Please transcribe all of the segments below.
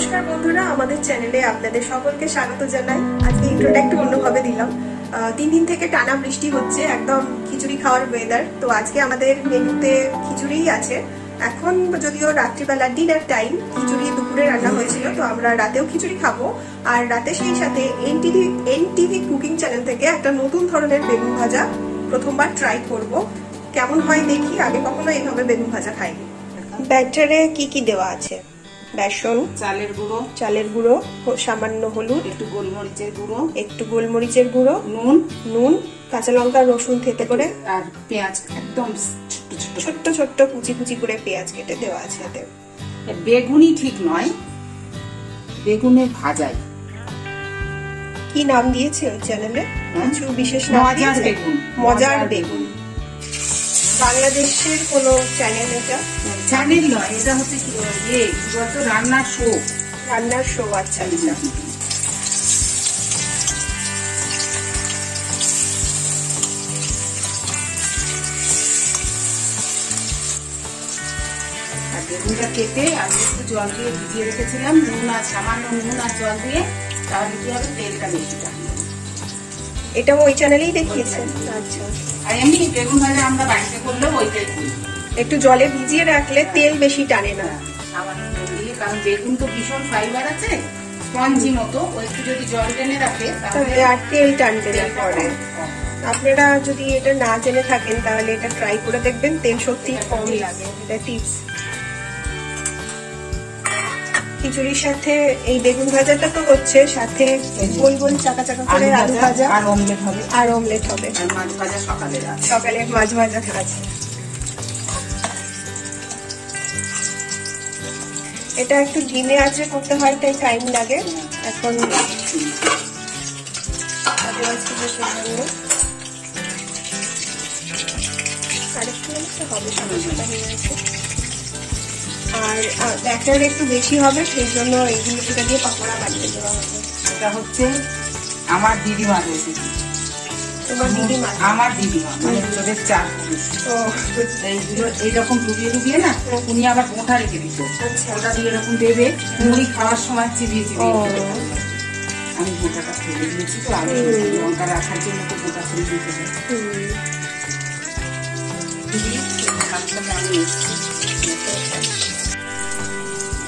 নমস্কার বন্ধুরা, আমাদের চ্যানেলে আপনাদের সকলকে স্বাগত জানাই। আজকে ইন্ট্রোটা একটু অন্যভাবে দিলাম। তিন দিন থেকে টানা বৃষ্টি হচ্ছে, একদম খিচুড়ি খাওয়ার ওয়েদার তো আজকে আমাদের মেনুতে খিচুড়িই আছে। এখন যদিও রাত্রিবেলা ডিনার টাইম খিচুড়ি দুপুরে রান্না হয়েছিল, তো আমরা রাতেও খিচুড়ি খাব। আর রাতে সেই সাথে এনটিভি এনটিভি কুকিং চ্যানেল থেকে একটা নতুন ধরনের বেগুন ভাজা প্রথমবার ট্রাই করব। কেমন হয় দেখি, আগে কখনো এইভাবে বেগুন ভাজা খাইনি। ব্যাটারে কি কি দেওয়া আছে? বেসন চালের গুঁড়ো চালের গুঁড়ো সামান্য হলুদ একটু গোলমরিচের গুঁড়ো একটু গোলমরিচের গুঁড়ো নুন নুন কাঁচা লঙ্কা রসুন থেকে করে আর পেঁয়াজ একদম ছোট্ট ছোট্ট কুচি কুচি করে পেঁয়াজ কেটে দেওয়া আছে এতে। বেগুনি ঠিক নয় বেগুনের ভাজাই। কি নাম দিয়েছে ওই চ্যানেলে? হ্যাঁ? কিছু বিশেষ নাম মজার বেগুন। মজার বেগুন। বাংলাদেশের কোনো চ্যানেল এটা? চ্যানেল নয় এটা হচ্ছে কি? ইয়ে বলতো রান্নার শো রান্নার শো আচ্ছা আচ্ছা। বেগুনটা কেটে আমি একটু জল দিয়ে ভিজিয়ে রেখেছিলাম নুন আর সামান্য নুন আর জল দিয়ে তাহলে কি হবে? তেলটা বেশি এটা ওই চ্যানেলেই দেখিয়েছে আচ্ছা। আর এমনি বেগুন ভাজা আমরা বাড়িতে করলেও ওইটাই করি। একটু জলে ভিজিয়ে রাখলে তেল বেশি টানে না। সামান্য নুন দিয়ে কারণ বেগুন তো ভীষণ ফাইবার আছে স্পঞ্জি মতো ও একটু যদি জল টেনে রাখে তাহলে আর তেল না। আপনারা যদি এটা না জেনে থাকেন তাহলে এটা ট্রাই করে দেখবেন তেল সত্যি কম লাগে। এটা টিপস খিচুড়ির সাথে এই বেগুন ভাজাটা তো হচ্ছে সাথে গোল গোল চাকা চাকা করে আলু ভাজা আর অমলেট হবে। আর অমলেট হবে। আর মাছ ভাজা সকালে সকালে মাছ ভাজা আছে এটা একটু ধিমে আছে করতে হয় তাই টাইম লাগে। এখন আরেকটু হবে সাদা হয়ে আছে। আর ব্যাটার একটু বেশি হবে সেই জন্য এইগুলো এটা দিয়ে পাকোড়া বানিয়ে দেওয়া হবে। এটা হচ্ছে আমার দিদিমা তোমার দিদিমা আমার দিদিমা মানে তোদের চার ও। এইগুলো এইরকম ডুবিয়ে ডুবিয়ে না উনি আবার মোটা রেখে দিত আচ্ছা। ওটা দিয়ে এরকম দেবে মুড়ি খাওয়ার সময় চিবিয়ে চিবিয়ে। আমি গোটাটা ফেলে দিয়েছি তো আমি লঙ্কা রাখার জন্য তো গোটা ফেলে দিতে আমি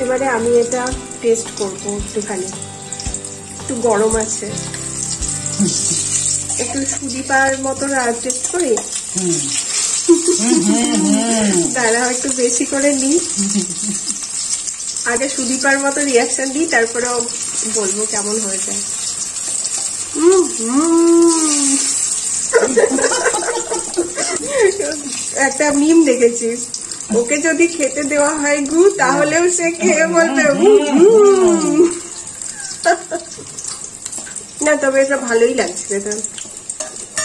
এবারে আমি এটা টেস্ট করব একটুখানি। একটু গরম আছে। একটু সুদীপার মতো টেস্ট করি? তারা একটু বেশি করে নিই। আগে সুদীপার মতো রিয়াকশন দিই তারপরে বলব কেমন হয়েছে। একটা মিম দেখেছি ওকে যদি খেতে দেওয়া হয় গু তাহলেও সে খেয়ে বলবে না তবে এটা ভালোই লাগছে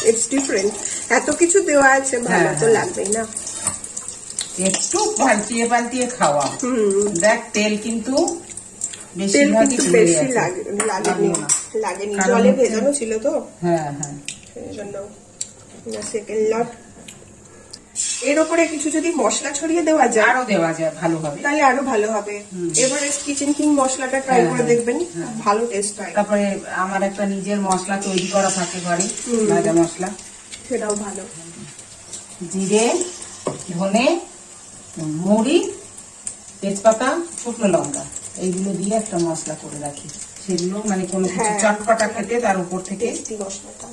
ইটস ডিফারেন্ট এত কিছু দেওয়া আছে ভালো তো হ্যাঁ। লাগবেই না। একটু পাল্টিয়ে পাল্টিয়ে খাওয়া। দেখ তেল কিন্তু বেশিরভাগই বেশি লাগেনি। লাগেনি। জলে ভেজানো ছিল তো। হ্যাঁ হ্যাঁ। সেকেন্ড লট এর ওপরে কিছু যদি মশলা ছড়িয়ে দেওয়া যায় আরও দেওয়া যায় ভালো হবে। তাহলে আরও ভালো হবে। এভারেস্ট কিচেন কিং মশলাটা ট্রাই হ্যাঁ, করে হ্যাঁ, দেখবেন ভালো টেস্ট হয়। তারপরে আমার একটা নিজের মশলা তৈরি করা থাকে ঘরে। ভাজা মশলা। সেটাও ভালো। জিরে ধনে মুড়ি তেজপাতা শুকনো লঙ্কা এইগুলো দিয়ে একটা মশলা করে রাখি। সেগুলো মানে কোনো কিছু হ্যাঁ। চটপটা খেতে তার উপর থেকে মশলাটা।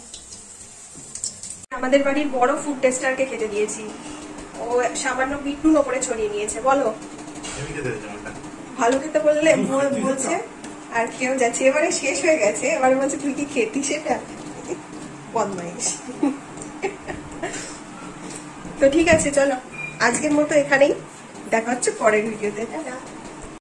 আমাদের বাড়ির বড় ফুড টেস্টারকে খেতে দিয়েছি। ও সামান্য বিট নুন ওপরে ছড়িয়ে নিয়েছে বলো। ভালো খেতে বললে বল- বলছে আর কেউ যাচ্ছে। এবারে শেষ হয়ে গেছে। এবারে বলছে তুই কি খেতি সেটা? বদমাইশ। তো ঠিক আছে চলো। আজকের মতো এখানেই। দেখা হচ্ছে পরের ভিডিওতে